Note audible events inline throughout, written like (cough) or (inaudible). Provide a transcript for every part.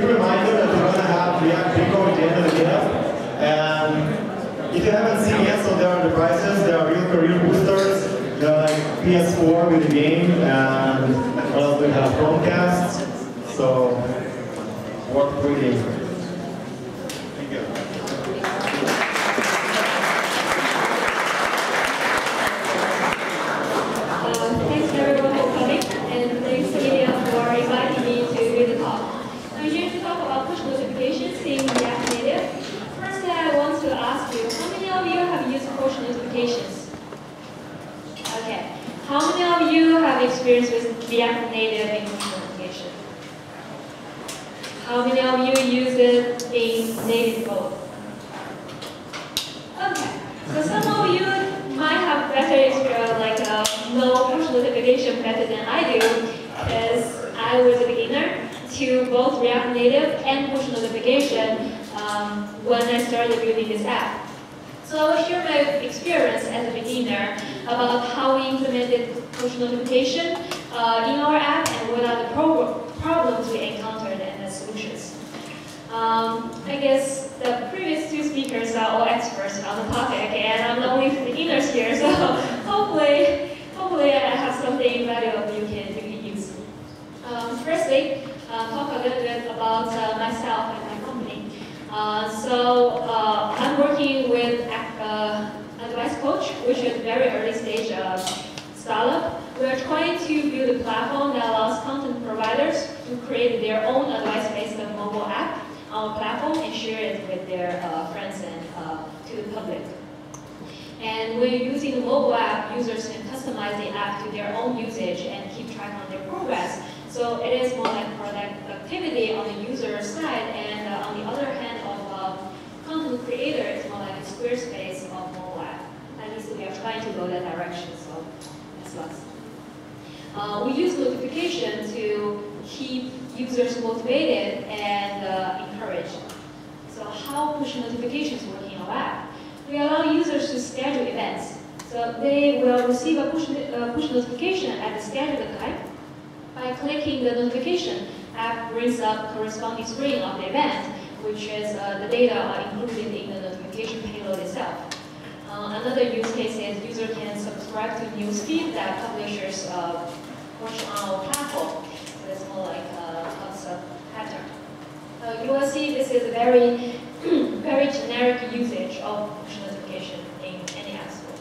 quick reminder that we're going to have React Pico at the end of the meetup. Um, and if you haven't seen yet, so there are the prizes. There are real career boosters. There are like PS4 with the game. And what else we have? Chromecasts. So, worth reading. Thank you. Uh, thanks everyone for coming, and thanks Lydia for inviting me to give the talk. I'm here to talk about push notifications in React Native. First, I want to ask you, how many of you have used push notifications? Okay. How many of you have experience with React Native in notification? How many of you use it in native mode? Okay. So some of you might have better experience, like uh, know push notification better than I do, because I was a beginner to both React Native and push notification um, when I started building this app. So I'll share my experience as a beginner about how we implemented push notification uh, in our app and what are the pro problems we encountered and the solutions. Um, I guess the previous two speakers are all experts on the topic, and I'm the only beginners here, (laughs) so hopefully, hopefully I have something valuable you can, you can use. Um, firstly, uh, talk a little bit about uh, myself and my company. Uh, so uh, I'm working Coach, which is very early stage uh, startup. We are trying to build a platform that allows content providers to create their own advice-based mobile app on our platform and share it with their uh, friends and uh, to the public. And when using the mobile app, users can customize the app to their own usage and keep track on their progress. So it is more like productivity on the user side, and uh, on the other hand, of uh, content creator, it's more like a Squarespace of mobile app. At least we are trying to go that direction. So that's us. Uh, we use notification to keep users motivated and uh, encouraged. So how push notifications work in our app? We allow users to schedule events. So they will receive a push, uh, push notification at the scheduled time. By clicking the notification, app brings up corresponding screen of the event, which is uh, the data included in the notification payload itself. Uh, another use case is user can subscribe to newsfeed that publishers uh, push on our platform. So it's more like a WhatsApp pattern. Uh, you will see this is a very, (clears throat) very generic usage of push notification in any app store.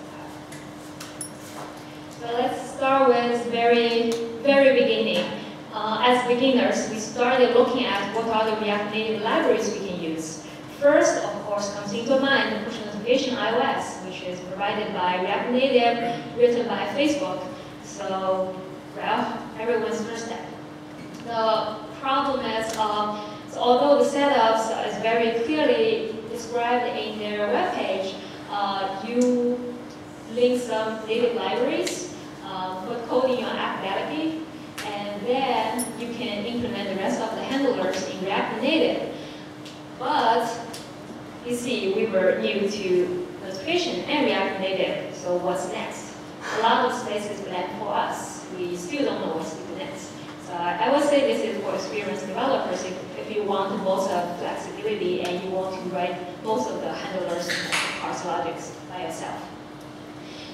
So let's start with very, very beginning. Uh, as beginners, we started looking at what are the React Native libraries we can use. First, of course, comes into mind push notification iOS, is provided by React Native, written by Facebook. So, well, everyone's first step. The problem is, uh, so although the setups is very clearly described in their webpage, uh, you link some native libraries, uh, put code in your app directly, and then you can implement the rest of the handlers in React Native. But you see, we were new to notification and React Native, so what's next? A lot of space is left for us. We still don't know what's next. So I would say this is for experienced developers if, if you want most of flexibility and you want to write most of the handlers and parse logics by yourself.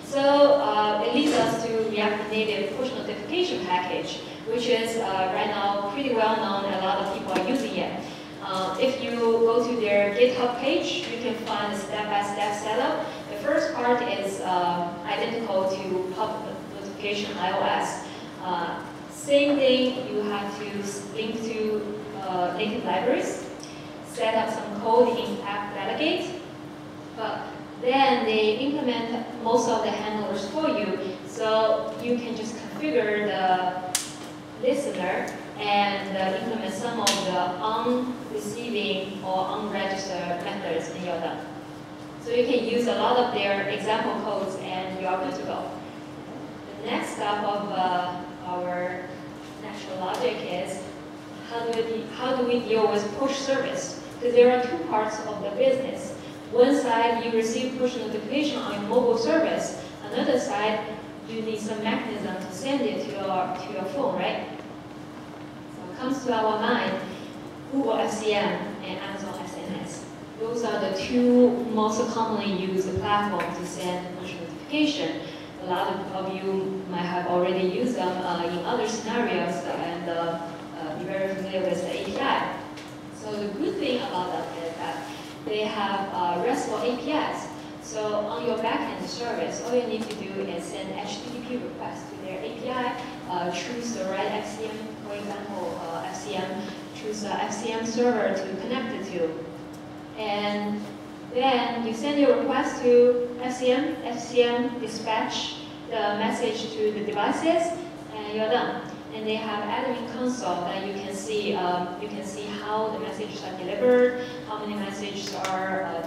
So uh, it leads us to React Native push notification package, which is uh, right now pretty well known. A lot of people are using it. Uh, if you go to their GitHub page, you can find a step-by-step -step setup. The first part is uh, identical to push notification iOS. Uh, same thing, you have to link to uh, native libraries, set up some code in app delegate, but then they implement most of the handlers for you, so you can just configure the listener and uh, implement some of the unreceiving or unregistered methods and you're done. So you can use a lot of their example codes and you are good to go. The next step of uh, our natural logic is how do, we, how do we deal with push service? Because there are two parts of the business. One side, you receive push notification on your mobile service. Another side, you need some mechanism to send it to your, to your phone, right? Comes to our mind, Google FCM and Amazon SNS. Those are the two most commonly used platforms to send push notification. A lot of you might have already used them uh, in other scenarios and uh, uh, be very familiar with the API. So the good thing about them is that they have uh, RESTful APIs. So on your backend service, all you need to do is send HTTP request to their API, uh, choose the right FCM, for example, uh, FCM, choose the FCM server to connect it to. And then you send your request to FCM, FCM dispatch the message to the devices, and you're done. And they have admin console that you can see. Um, you can see how the messages are delivered, how many messages are uh,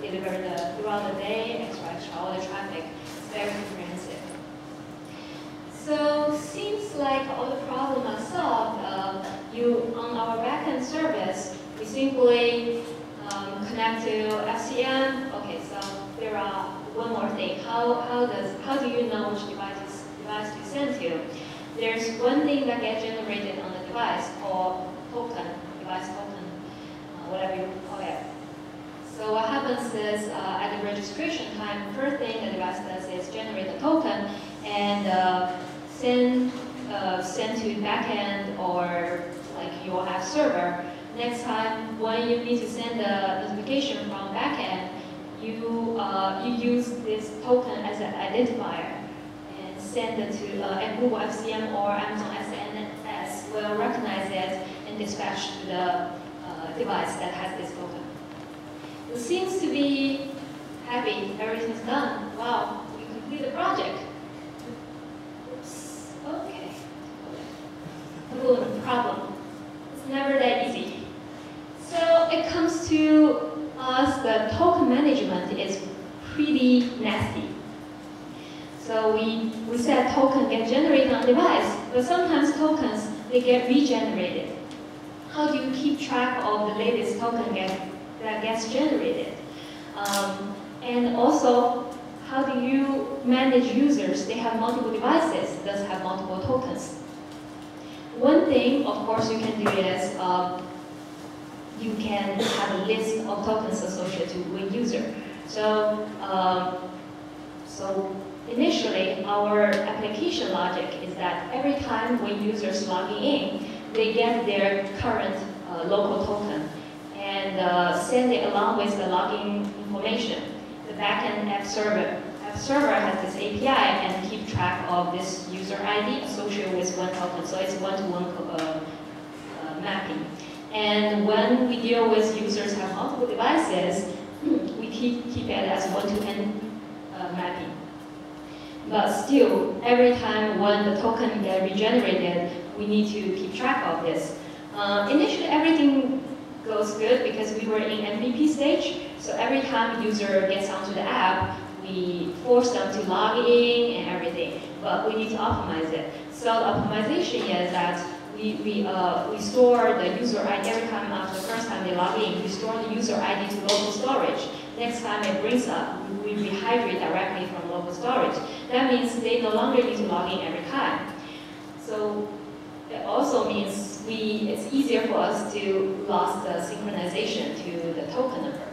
delivered uh, throughout the day, extra, extra, all the traffic. So seems like all the problems are solved. Uh, you on our backend service, we simply um, connect to FCM. Okay, so there are one more thing. How how does how do you know which device device to send to? There's one thing that gets generated on the device called token, device token, uh, whatever you call it. So what happens is uh, at the registration time, first thing the device does is generate a token and uh, send uh, send to backend or like your app server. Next time, when you need to send a notification from backend, you uh, you use this token as an identifier and send it to uh, Google FCM or Amazon SNS will recognize it and dispatch to the uh, device that has this token. It seems to be happy, everything's done. Wow, we complete the project. Oops, okay. Boom, problem. It's never that easy. So it comes to us, the token management is pretty nasty. So we, we said token get generated on device, but sometimes tokens, they get regenerated. How do you keep track of the latest token get that gets generated. Um, and also, how do you manage users? They have multiple devices, thus have multiple tokens. One thing, of course, you can do is um, you can have a list of tokens associated with user. So, um, so initially, our application logic is that every time when users logging in, they get their current uh, local token and uh, send it along with the login information. The backend app server, app server has this API and keep track of this user ID associated with one token. So it's one-to-one -one, uh, uh, mapping. And when we deal with users have multiple devices, we keep, keep it as one-to-n uh, mapping. But still, every time when the token get regenerated, we need to keep track of this. Uh, initially, everything goes good because we were in MVP stage. So every time user gets onto the app, we force them to log in and everything. But we need to optimize it. So the optimization is that we, we, uh, we store the user ID every time after the first time they log in, we store the user ID to local storage. Next time it brings up, we rehydrate directly from local storage. That means they no longer need to log in every time. So it also means we, it's easier for us to lose the synchronization to the token number.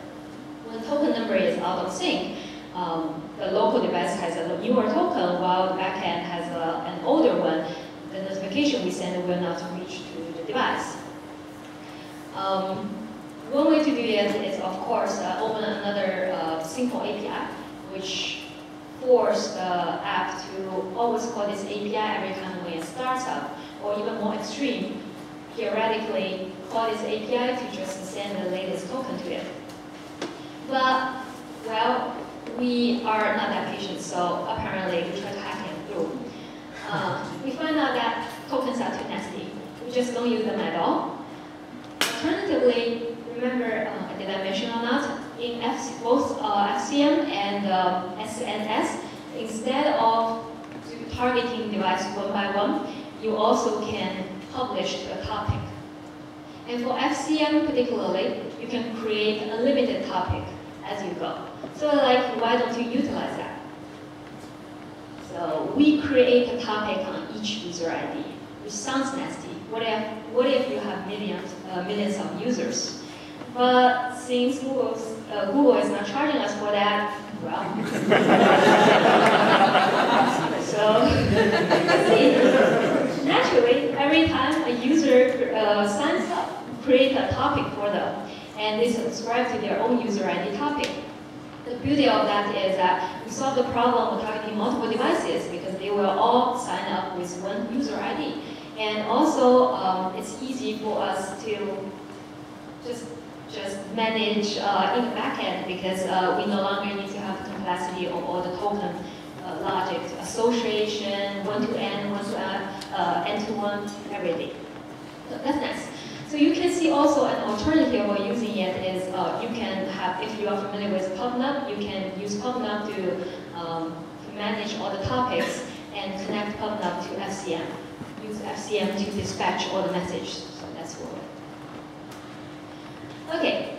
When token number is out of sync, um, the local device has a newer token while the backend has a, an older one. The notification we send will not reach to the device. Um, one way to do it is, of course, uh, open another uh, simple API, which force the app to always call this API every time when it starts up, or even more extreme, theoretically call this API to just send the latest token to it. But, well, we are not that patient, so apparently we try to hack it through. Uh, we find out that tokens are too nasty. We just don't use them at all. Alternatively, remember, uh, did I mention or not, in F both uh, FCM and uh, SNS, instead of targeting device one by one, you also can publish a topic. And for FCM particularly, you can create a limited topic as you go. So like, why don't you utilize that? So we create a topic on each user ID, which sounds nasty, what if, what if you have millions, uh, millions of users? But since Google's, uh, Google is not charging us for that, well. (laughs) so, see, (laughs) naturally, every time a user uh, signs up, create a topic for them, and they subscribe to their own user ID topic. The beauty of that is that we solve the problem of targeting multiple devices because they will all sign up with one user ID. And also, um, it's easy for us to just just manage uh, in the backend because uh, we no longer need to have complexity of all the token uh, logic, association, one-to-n, one-to-n, uh, n-to-one, everything. So that's nice. So you can see also an alternative of using it is uh, you can have, if you are familiar with PubNub, you can use PubNub to, um, to manage all the topics and connect PubNub to FCM. Use FCM to dispatch all the messages. So that's what. Okay,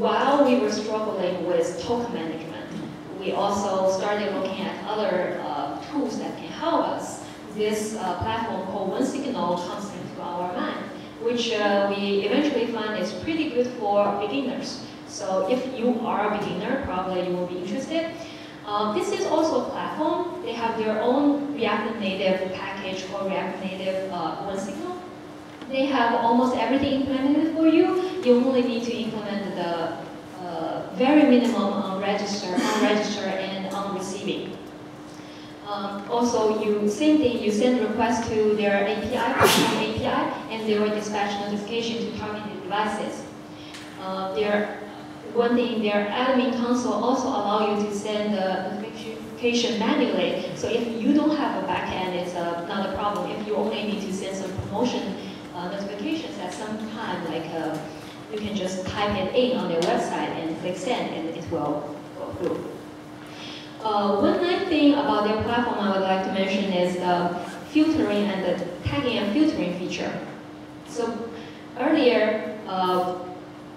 while we were struggling with token management, we also started looking at other uh, tools that can help us. This uh, platform called OneSignal comes into our mind, which uh, we eventually find is pretty good for beginners. So if you are a beginner, probably you will be interested. Uh, this is also a platform. They have their own React Native package called React Native uh, OneSignal. They have almost everything implemented for you. You only need to implement the uh, very minimum on register, on register, and on receiving. Um, also, you same thing. You send request to their API, API, and they will dispatch notification to targeted devices. Uh, their one thing, their admin console also allow you to send the notification manually. So if you don't have a backend, it's uh, not a problem. If you only need to send some promotion uh, notifications at some time, like uh, you can just type it in on their website and click send, and it will go through. Uh, one nice thing about their platform I would like to mention is the filtering and the tagging and filtering feature. So earlier, uh,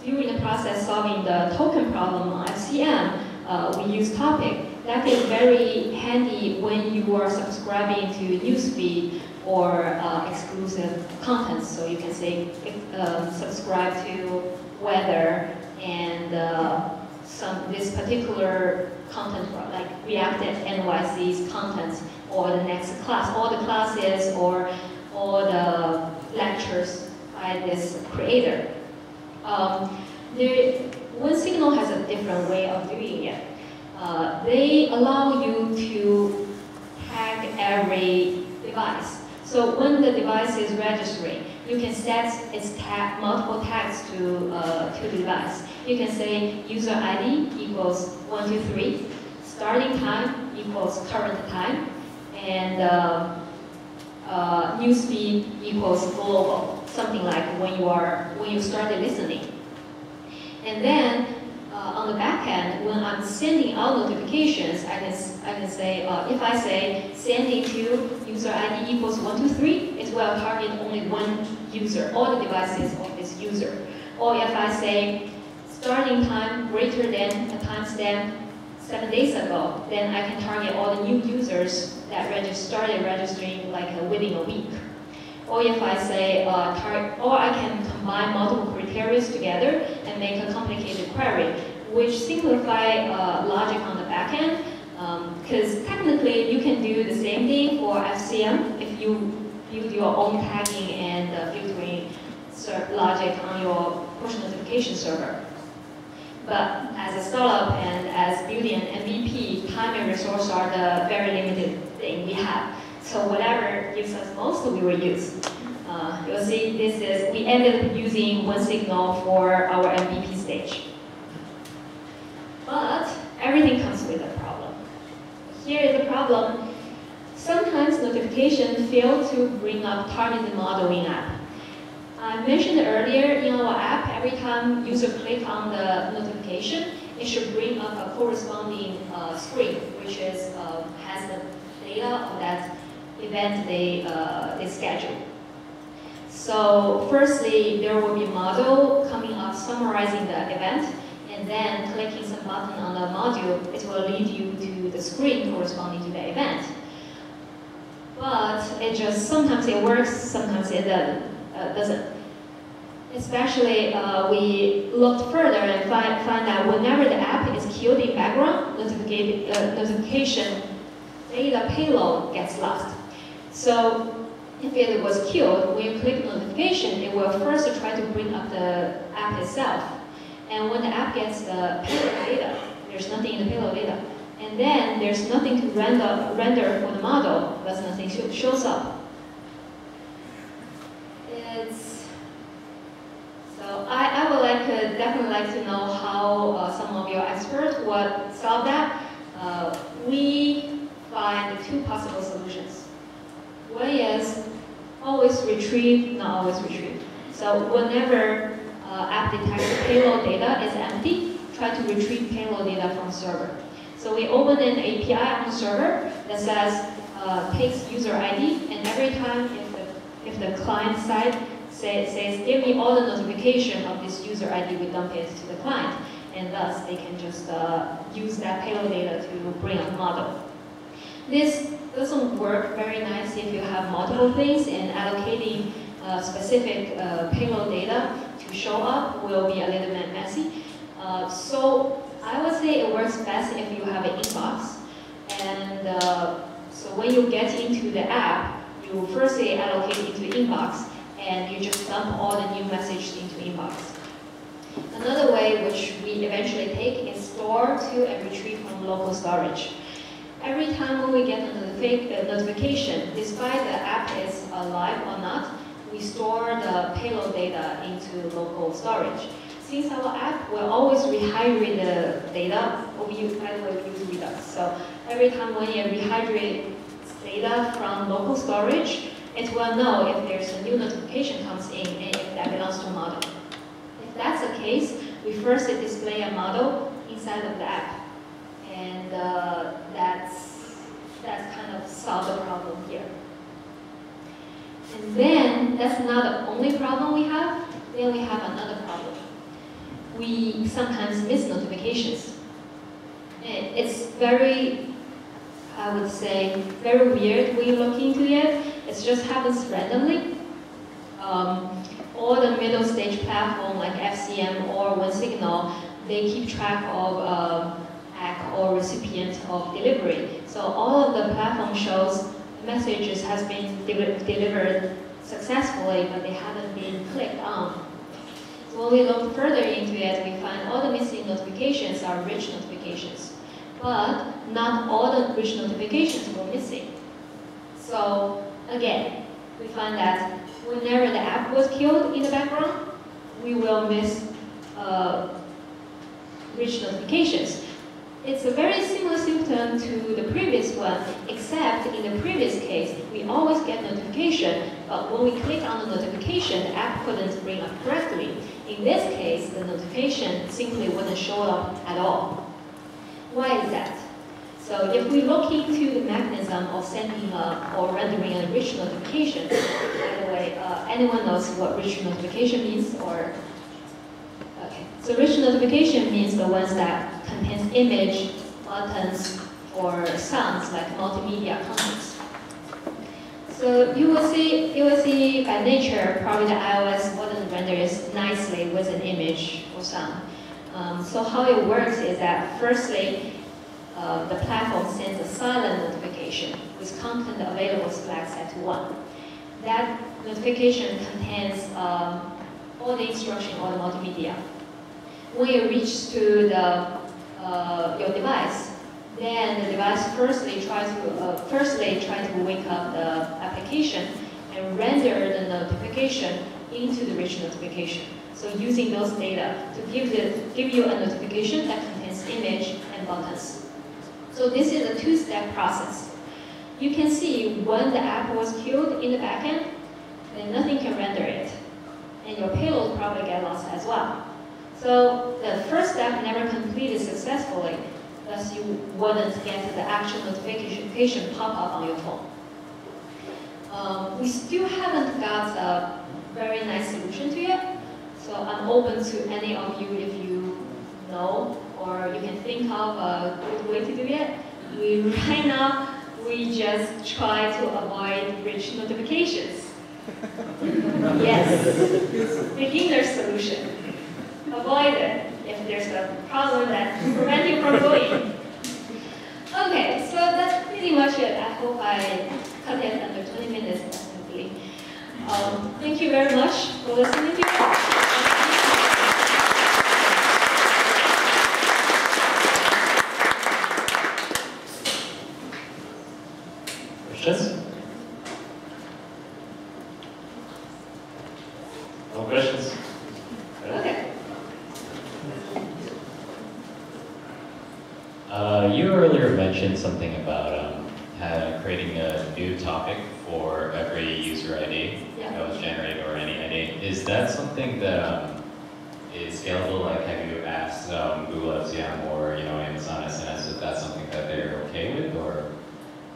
during the process solving the token problem on FCM, uh, we use topic. That is very handy when you are subscribing to newsfeed or uh, exclusive content. So you can say uh, subscribe to weather and uh, some this particular content like Reactive NYC's content or the next class, all the classes or all the lectures by this creator. Um, the OneSignal has a different way of doing it. Uh, they allow you to tag every device. So when the device is registering, you can set its tag, multiple tags to, uh, to the device. You can say user ID equals 123, starting time equals current time, and uh, uh, newsfeed equals global, something like when you are when you started listening. And then uh, on the back end, when I'm sending out notifications, I can, I can say, uh, if I say sending to user ID equals 123, it will target only one user, all the devices of this user. Or if I say starting time greater than a timestamp seven days ago, then I can target all the new users that started registering like uh, within a week. Or if I say, uh, or I can combine multiple criteria together and make a complicated query, which simplify uh, logic on the back end. Because um, technically, you can do the same thing for FCM if you build your own tagging and uh, filtering logic on your push notification server. But as a startup and as building an MVP, time and resource are the very limited thing we have. So whatever gives us most, we will use. Uh, you'll see this is, we ended up using OneSignal for our MVP stage. But everything comes with a problem. Here is the problem. Sometimes notifications fail to bring up targeted modeling app. I mentioned earlier in our app, every time user click on the notification, it should bring up a corresponding uh, screen, which is uh, has the data of that event they, uh, they schedule. So firstly, there will be modal coming up summarizing the event, and then clicking some button on the module, it will lead you to the screen corresponding to the event. But it just, sometimes it works, sometimes it doesn't. uh, doesn't. Especially, uh, we looked further and find, find that whenever the app is killed in background, notification, uh, notification data payload gets lost. So if it was killed, when you click notification, it will first try to bring up the app itself. And when the app gets the payload data, there's nothing in the payload data. And then there's nothing to render, render for the modal, thus nothing shows up. It's, so I, I would like to, definitely like to know how uh, some of your experts would solve that. Uh, we find two possible solutions. One is always retrieve, not always retrieve. So whenever uh, app detects payload data is empty, try to retrieve payload data from server. So we open an API on the server that says uh, takes user ID, and every time if the, if the client side say, says, give me all the notification of this user ID, we dump it to the client. And thus, they can just uh, use that payload data to bring a modal. This doesn't work very nice if you have multiple things and allocating uh, specific uh, payload data show up will be a little bit messy. Uh, so I would say it works best if you have an inbox. And uh, so when you get into the app, you firstly allocate into inbox and you just dump all the new messages into inbox. Another way which we eventually take is store to and retrieve from local storage. Every time when we get a notification, despite the app is alive or not, we store the payload data into local storage. Since our app will always rehydrate the data, we use, by the use Redux. So every time when you rehydrate data from local storage, it will know if there's a new notification comes in and if that belongs to a modal. If that's the case, we first display a modal inside of the app. And uh, that's, that's kind of solve the problem here. And then, that's not the only problem we have. Then we have another problem. We sometimes miss notifications. And it's very, I would say, very weird you look into it. It just happens randomly. Um, all the middle stage platform like FCM or OneSignal, they keep track of uh, ACK or recipient of delivery. So all of the platform shows messages has been de delivered successfully, but they haven't been clicked on. When we look further into it, we find all the missing notifications are rich notifications. But not all the rich notifications were missing. So again, we find that whenever the app was killed in the background, we will miss uh, rich notifications. It's a very similar symptom to the previous one, except in the previous case, we always get notification, but when we click on the notification, the app couldn't bring up correctly. In this case, the notification simply wouldn't show up at all. Why is that? So if we look into the mechanism of sending a, or rendering a rich notification, by the way, uh, anyone knows what rich notification means or so rich notification means the ones that contains image, buttons, or sounds like multimedia contents. So you will see, you will see by nature, probably the iOS wouldn't render it nicely with an image or sound. Um, so how it works is that firstly, uh, the platform sends a silent notification with content available flag set to one. That notification contains um, all the instruction or the multimedia. When you reach to the uh, your device, then the device firstly tries to uh, firstly try to wake up the application and render the notification into the rich notification. So using those data to give the give you a notification that contains image and buttons. So this is a two-step process. You can see when the app was killed in the backend, then nothing can render it. And your payload probably get lost as well. So the first step never completed successfully, thus you wouldn't get the actual notification pop up on your phone. Um, we still haven't got a very nice solution to it, so I'm open to any of you if you know or you can think of a good way to do it. We, right now, we just try to avoid rich notifications. (laughs) Yes, beginner solution. Avoid it if there's a problem that prevent you from going. Okay, so that's pretty much it. I hope I cut it under 20 minutes. Um, thank you very much for listening to me. Questions? No questions? Okay. Uh, you earlier mentioned something about um, ha- creating a new topic for every user ID Yeah. that was generated or any ID. Is that something that um, is scalable? Like, have you asked um, Google FCM or you know Amazon SNS if that's something that they're okay with, or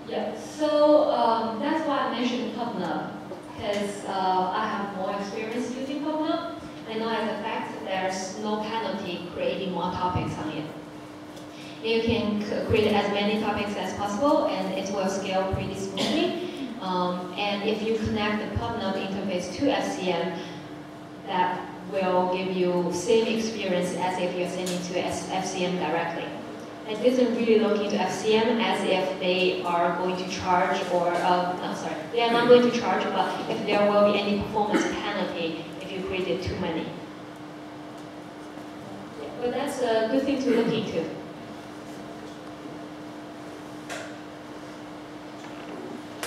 Yeah, so um, that's why I mentioned PubNub, because uh, I have more experience using PubNub. I know as a fact there's no penalty creating more topics on it. You can create as many topics as possible and it will scale pretty smoothly. Um, and if you connect the PubNub interface to FCM, that will give you same experience as if you're sending to FCM directly. It doesn't really look into FCM as if they are going to charge or, uh, I'm sorry, they are not going to charge, but if there will be any performance penalty if you created too many. Yeah, that's a good thing to look into.